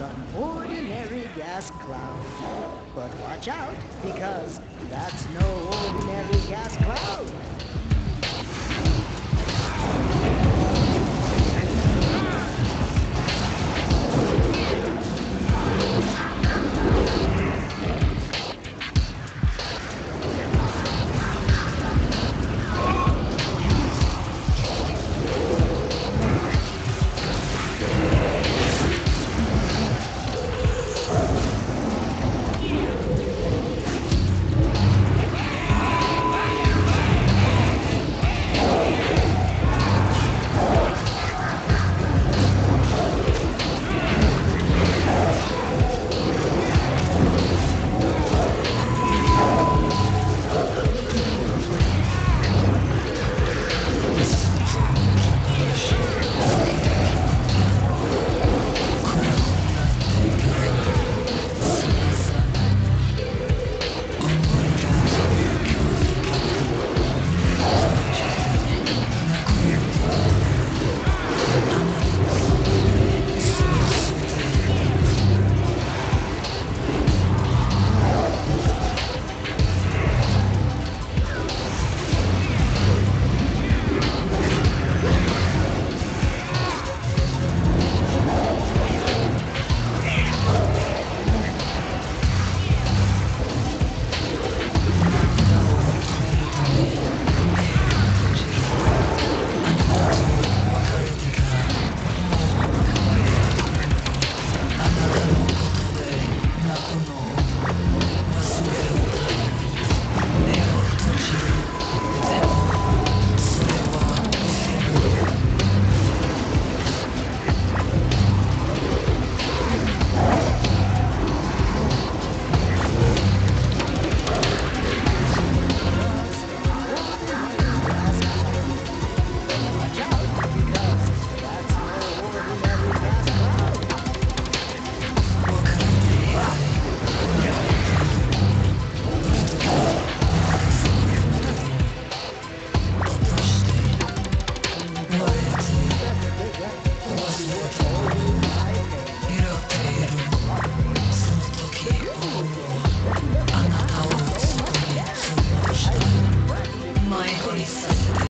an ordinary gas cloud. But watch out, because that's no ordinary gas cloud.